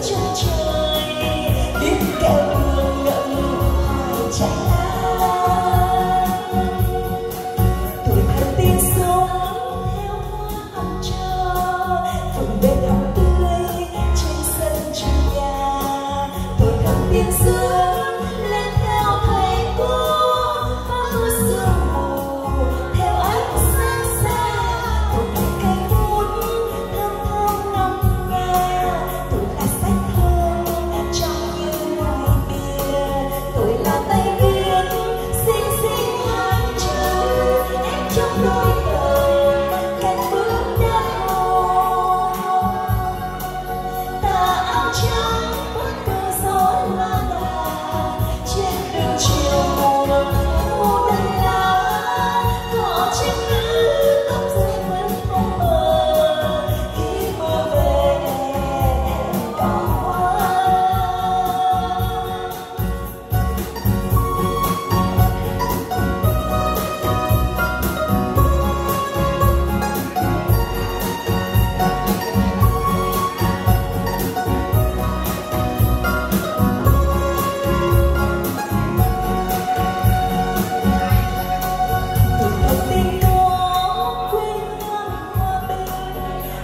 悄悄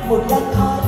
một đàn thai